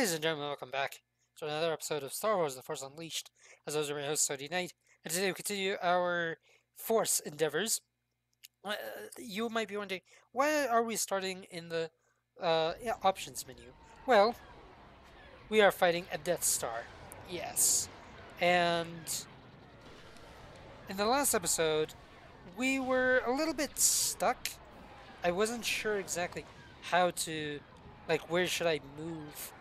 Ladies and gentlemen, welcome back to another episode of Star Wars The Force Unleashed. As always, I'm your host, Saudi Knight, and today we continue our Force endeavors. Uh, you might be wondering, why are we starting in the uh, options menu? Well, we are fighting a Death Star. Yes. And in the last episode, we were a little bit stuck. I wasn't sure exactly how to, like, where should I move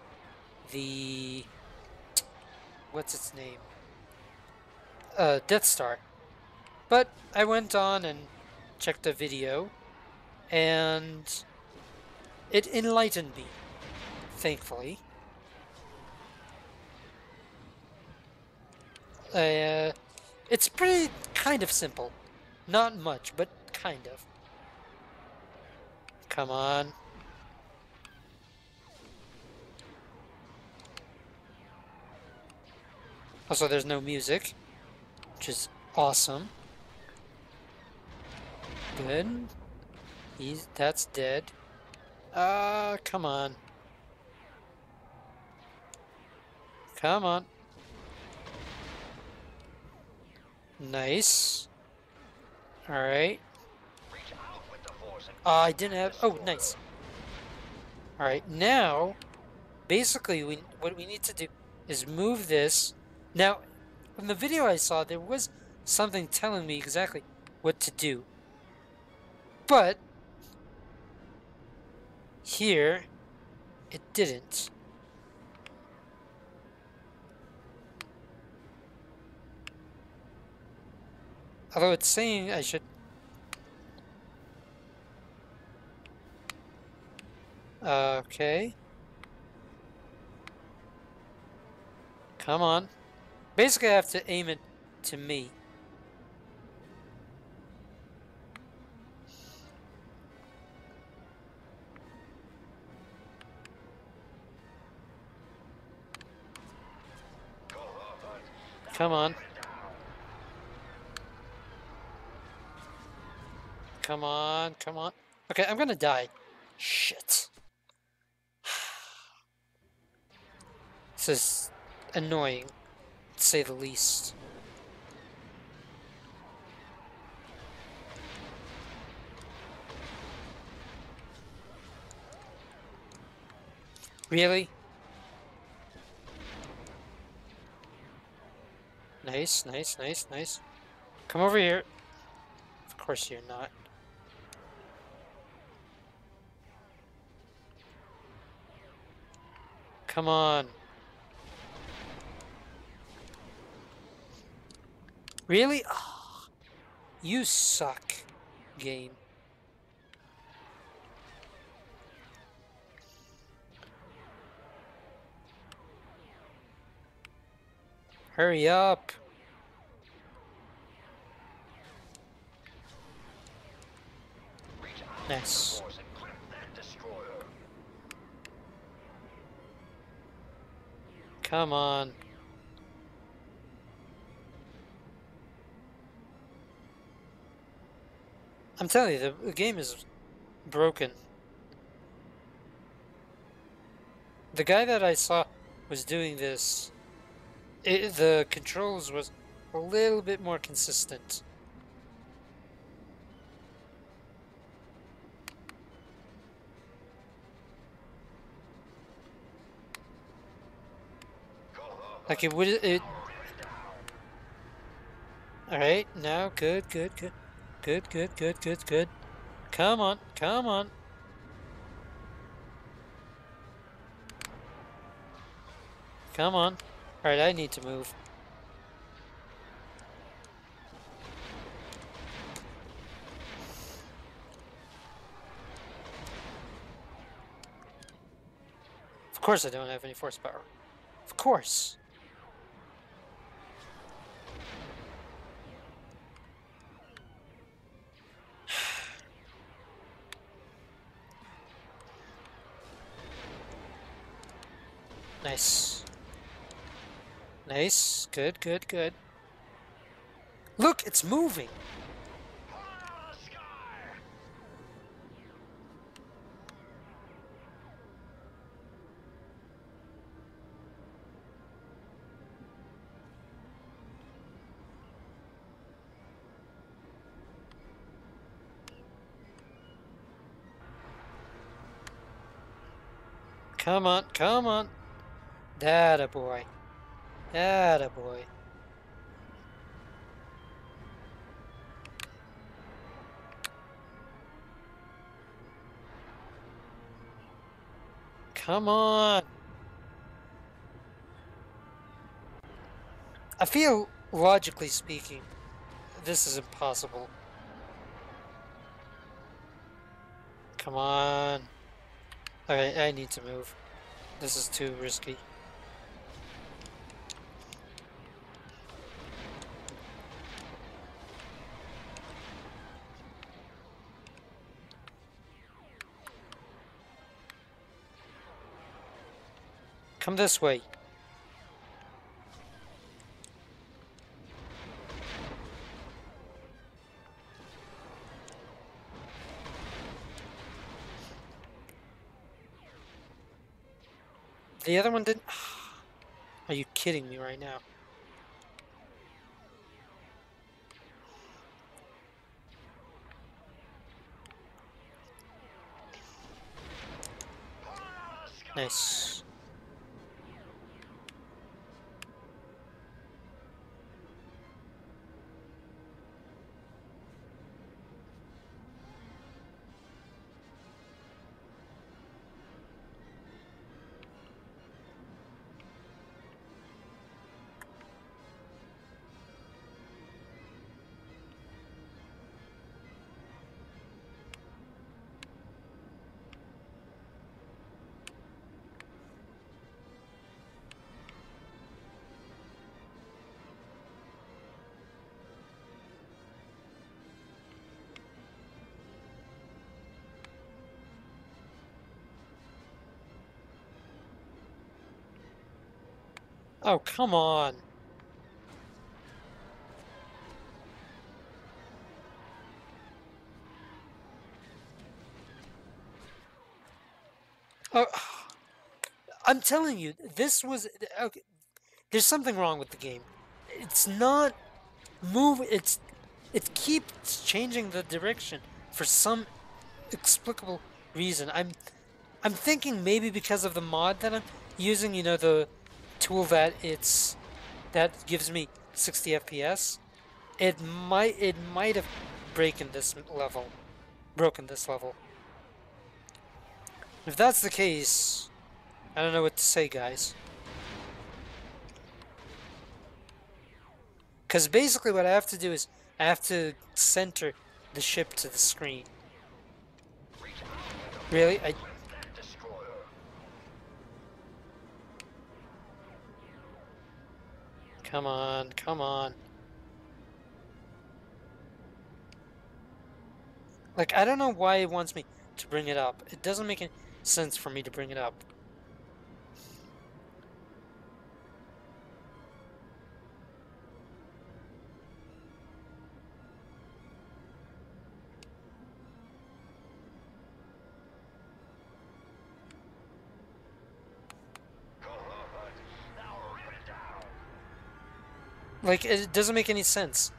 the, what's its name? Uh, Death Star. But I went on and checked a video, and it enlightened me, thankfully. Uh, it's pretty kind of simple. Not much, but kind of. Come on. Also, there's no music, which is awesome. Good. He's that's dead. Ah, uh, come on. Come on. Nice. Alright. Uh, I didn't have... Oh, nice. Alright, now... Basically, we what we need to do is move this. Now, in the video I saw, there was something telling me exactly what to do. But... Here, it didn't. Although it's saying I should... Okay. Come on. Basically, I have to aim it to me. Come on. Come on, come on. Okay, I'm gonna die. Shit. This is annoying, to say the least. Really? Nice, nice, nice, nice. Come over here. Of course you're not. Come on. Really? Oh, you suck, game. Hurry up. Nice. Come on. I'm telling you, the, the game is broken. The guy that I saw was doing this, it, the controls was a little bit more consistent. Like it would it. All right, now good, good, good, good, good, good, good, good. Come on, come on. Come on. All right, I need to move. Of course I don't have any force power. Of course. Nice. Nice. Good, good, good. Look, it's moving! Come on, come on. That a boy. That a boy. Come on. I feel, logically speaking, this is impossible. Come on. Alright, I need to move. This is too risky. Come this way. The other one didn't... Are you kidding me right now? Nice. Oh, come on. Oh, I'm telling you, this was okay. There's something wrong with the game. It's not move. It's it keeps changing the direction for some explicable reason. I'm I'm thinking maybe because of the mod that I'm using. You know the tool that it's that gives me 60 FPS. It might it might have broken this level, broken this level. If that's the case, I don't know what to say, guys. Because basically what I have to do is I have to center the ship to the screen. Really? I... Come on, come on. Like, I don't know why it wants me to bring it up. It doesn't make any sense for me to bring it up. Like, it doesn't make any sense.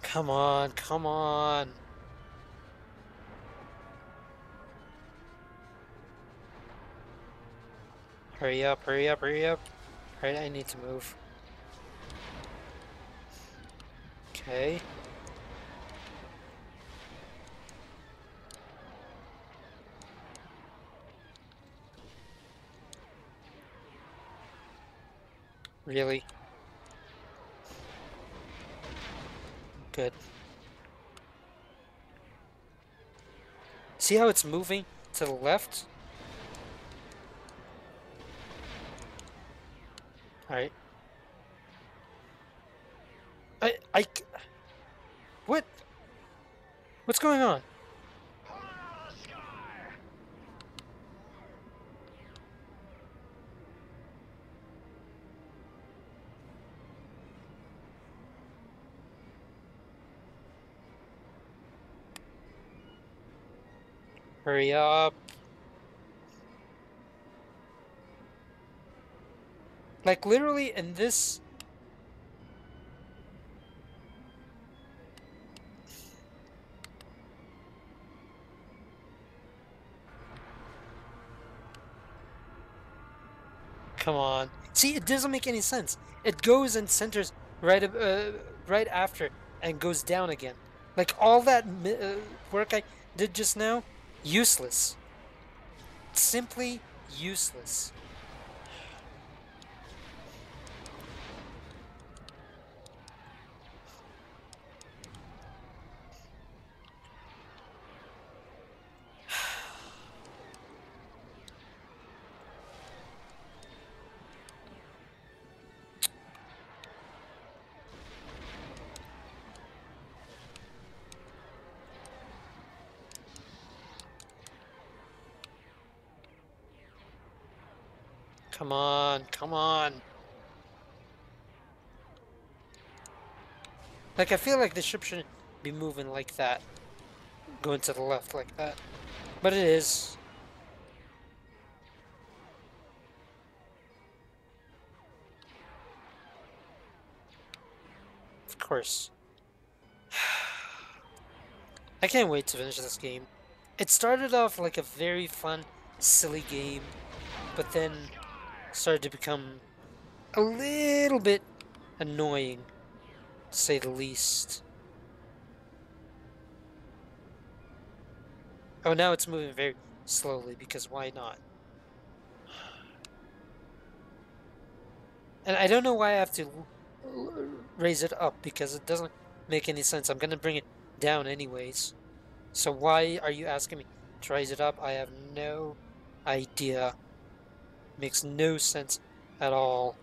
Come on, come on. Hurry up, hurry up, hurry up. Alright, I need to move. Okay. Really? Good. See how it's moving to the left? Hurry up. Like, literally, in this... Come on. See, it doesn't make any sense. It goes and centers right uh, right after and goes down again. Like, all that uh, work I did just now useless. Simply useless. Come on, come on. Like, I feel like the ship shouldn't be moving like that. Going to the left like that. But it is. Of course. I can't wait to finish this game. It started off like a very fun, silly game, but then started to become a little bit annoying, to say the least. Oh, now it's moving very slowly, because why not? And I don't know why I have to raise it up, because it doesn't make any sense. I'm going to bring it down anyways. So why are you asking me to raise it up? I have no idea. Makes no sense at all.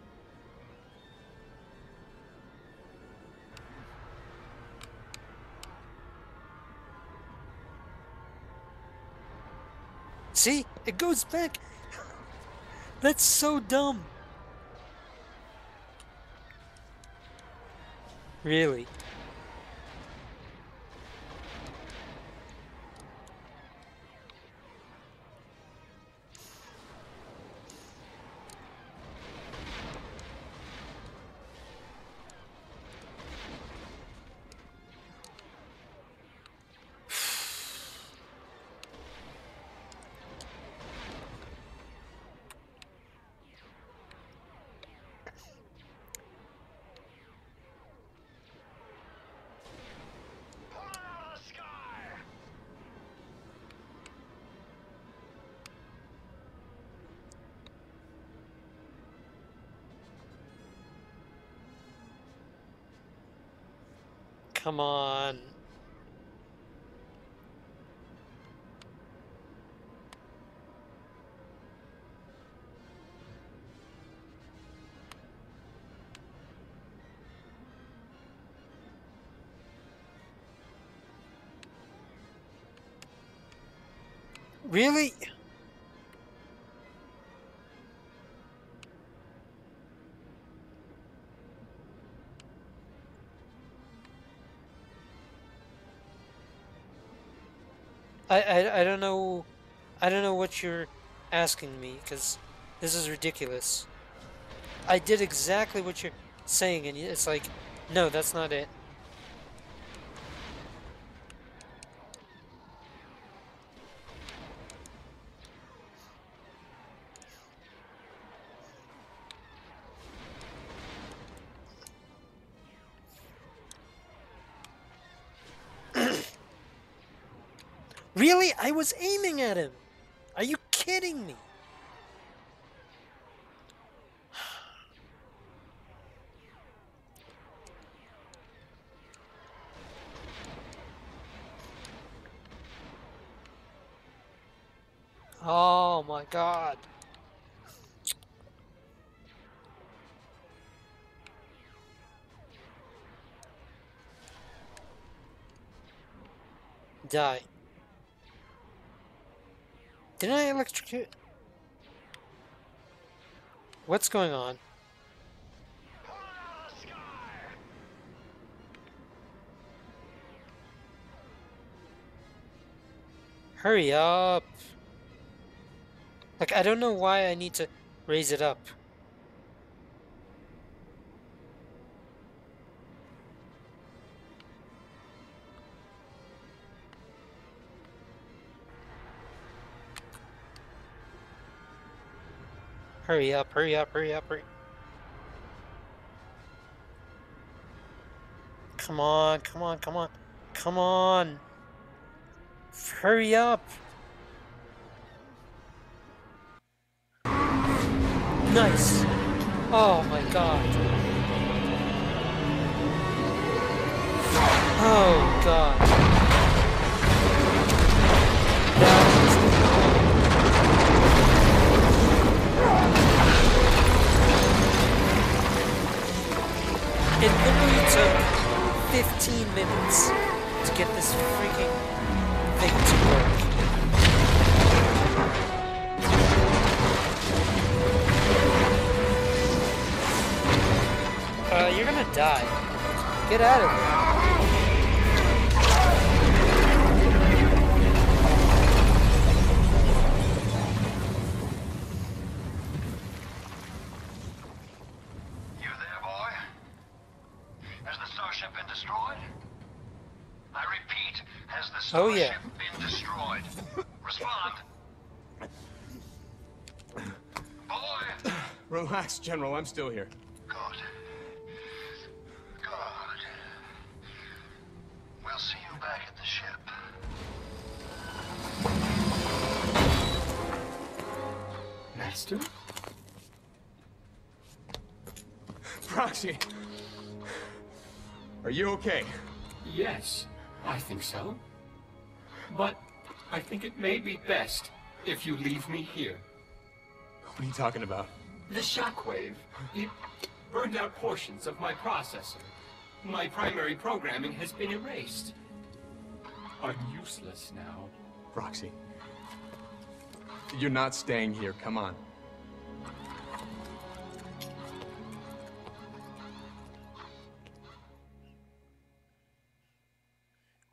See? It goes back. That's so dumb. Really? Come on. Really? I, I, I don't know, I don't know what you're asking me, because this is ridiculous. I did exactly what you're saying, and it's like, no, that's not it. Was aiming at him. Are you kidding me? Oh my god. Die. Didn't I electrocute? What's going on? Hurry up! Like, I don't know why I need to raise it up. Hurry up, hurry up, hurry up, hurry. Come on, come on, come on, come on. Hurry up. Nice. Oh my god. Oh god. It literally took 15 minutes to get this freaking thing to work. Uh, you're gonna die. Get out of here. Oh, starship yeah. been destroyed? Respond. Boy! Relax, General. I'm still here. Good. Good. We'll see you back at the ship. Master? Proxy! Are you okay? Yes, I think so. But I think it may be best if you leave me here. What are you talking about? The shockwave. It burned out portions of my processor. My primary programming has been erased. I'm useless now. Proxy. You're not staying here. Come on.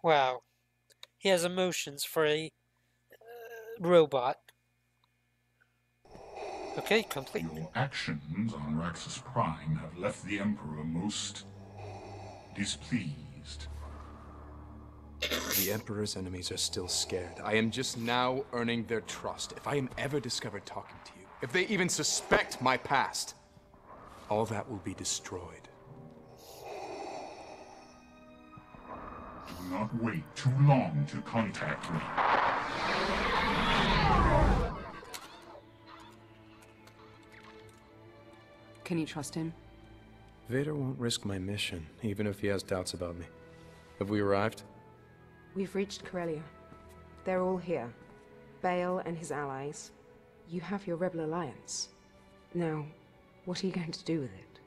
Wow. He has emotions for a uh, robot. Okay, complete. Your actions on Raxus Prime have left the Emperor most displeased. The Emperor's enemies are still scared. I am just now earning their trust. If I am ever discovered talking to you, if they even suspect my past, all that will be destroyed. Not wait too long to contact me. Can you trust him? Vader won't risk my mission, even if he has doubts about me. Have we arrived? We've reached Corellia. They're all here. Bail and his allies. You have your Rebel Alliance. Now, what are you going to do with it?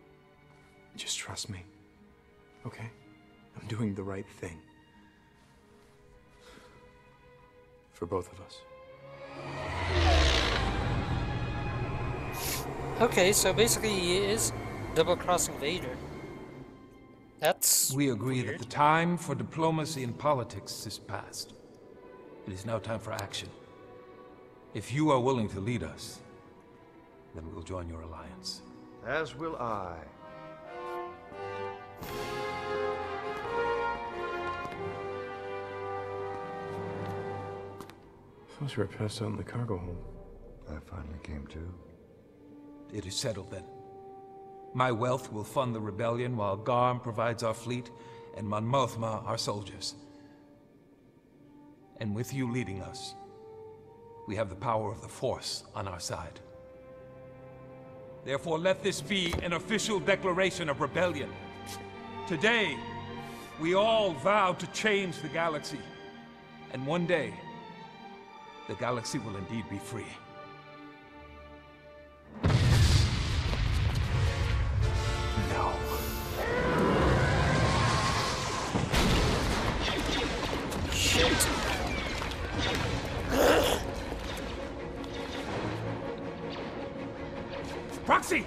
Just trust me. Okay? I'm doing the right thing. For both of us. Okay, so basically he is double crossing Vader. That's We agree weird. that the time for diplomacy and politics is past. It is now time for action. If you are willing to lead us, then we'll join your alliance. As will I. Thought you were passed out in the cargo hold. I finally came to. It is settled then. My wealth will fund the rebellion while Garm provides our fleet and Mon Mothma our soldiers. And with you leading us, we have the power of the Force on our side. Therefore, let this be an official declaration of rebellion. Today, we all vow to change the galaxy. And one day, the galaxy will indeed be free. No. Shit. Proxy!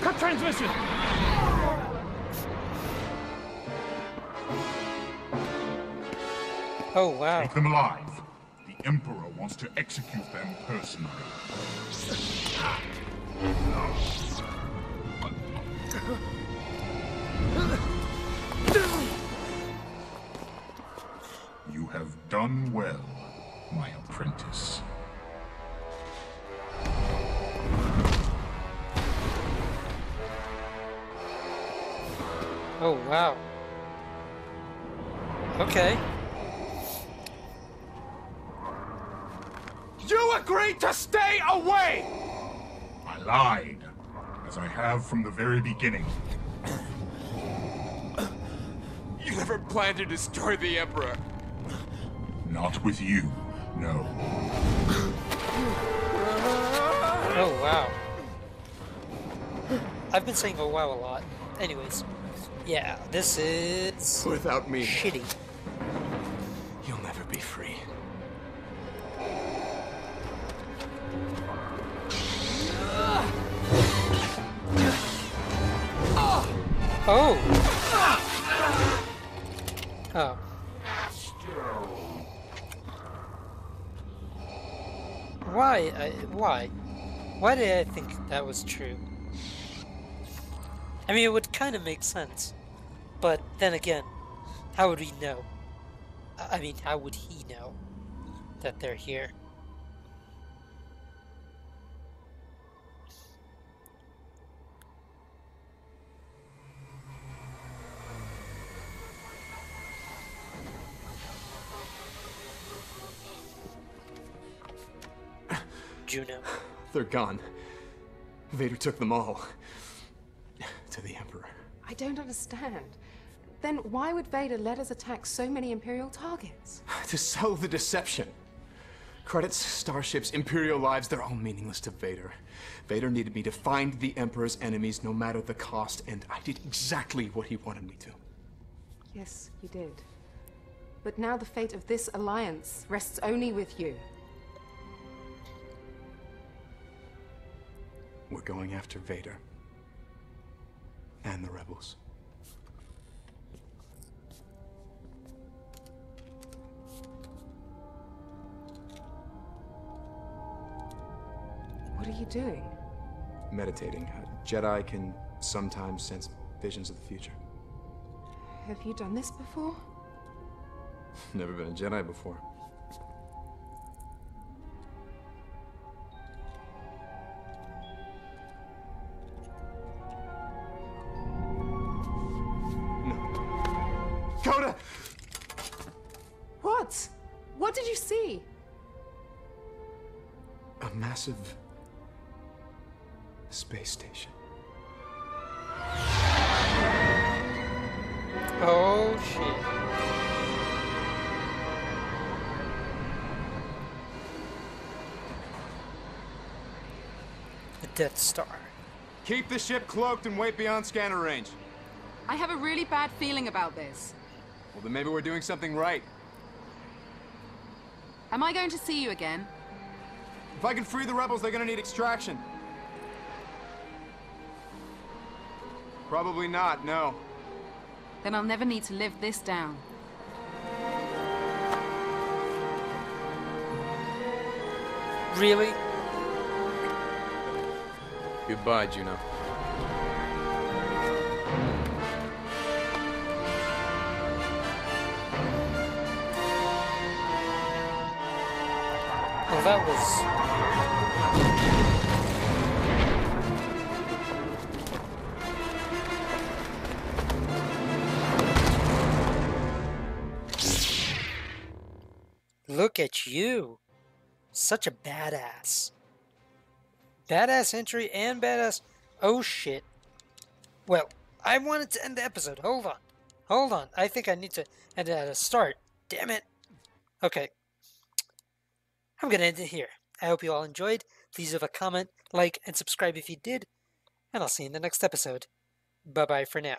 Cut transmission! Oh wow. Take them alive. You have done well, my apprentice. Oh, wow. Okay. Agreed to stay away! I lied, as I have from the very beginning. You never planned to destroy the Emperor. Not with you, no. Oh, wow. I've been saying oh wow a lot. Anyways, yeah, this is Without me, shitty. Oh! Oh. Why? I, why? Why did I think that was true? I mean, it would kind of make sense. But then again, how would we know? I I mean, how would he know that they're here? Juno. They're gone. Vader took them all. To the Emperor. I don't understand. Then why would Vader let us attack so many Imperial targets? To sell the deception. Credits, starships, Imperial lives, they're all meaningless to Vader. Vader needed me to find the Emperor's enemies no matter the cost, and I did exactly what he wanted me to. Yes, you did. But now the fate of this alliance rests only with you. We're going after Vader. And the rebels. What are you doing? Meditating. A Jedi can sometimes sense visions of the future. Have you done this before? Never been a Jedi before. Death Star. Keep the ship cloaked and wait beyond scanner range. I have a really bad feeling about this. Well, then maybe we're doing something right. Am I going to see you again? If I can free the rebels, they're gonna need extraction. Probably not, no. Then I'll never need to live this down. Really? Goodbye, Juno. Well, that was. Look at you. Such a badass. Badass entry and badass. Oh shit. Well, I wanted to end the episode. Hold on. Hold on. I think I need to end it at a start. Damn it. Okay. I'm going to end it here. I hope you all enjoyed. Please leave a comment, like, and subscribe if you did. And I'll see you in the next episode. Bye bye for now.